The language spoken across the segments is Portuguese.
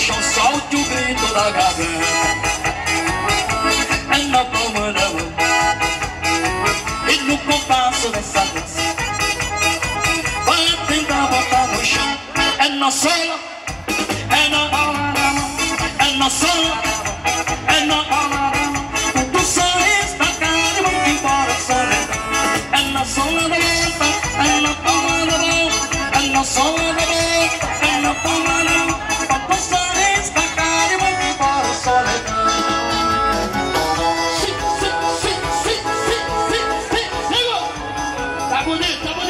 chão solte o grito da garganta. É na palma da mão e no compasso dessa dança. Vai tentar botar no chão, é na sola. Tá.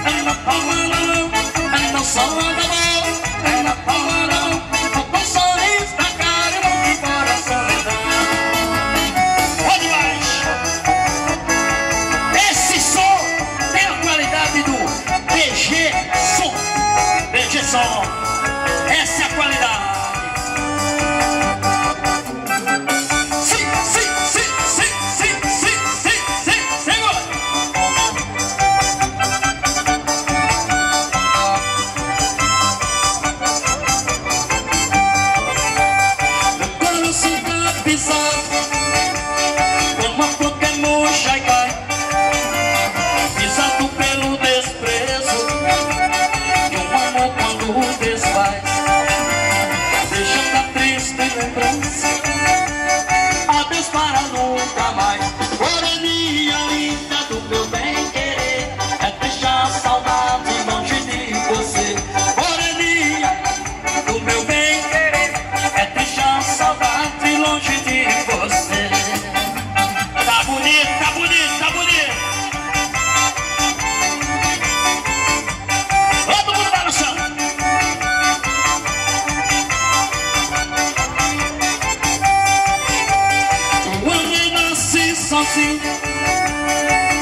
doce,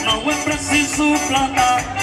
não é preciso plantar.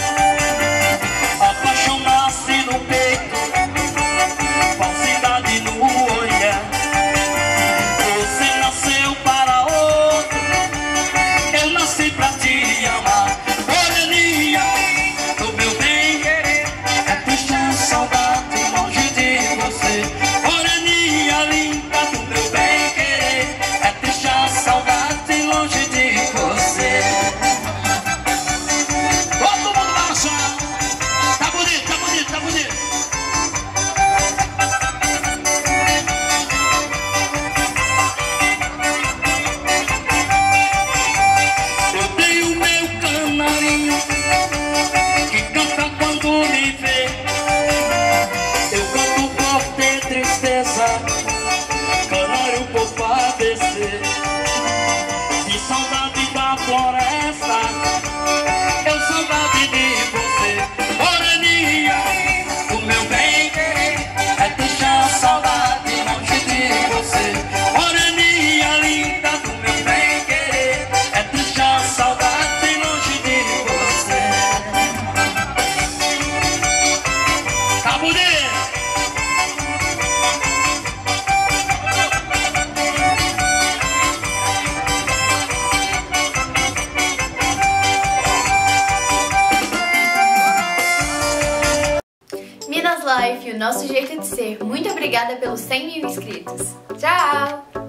Life o nosso jeito de ser. Muito obrigada pelos 100 mil inscritos. Tchau!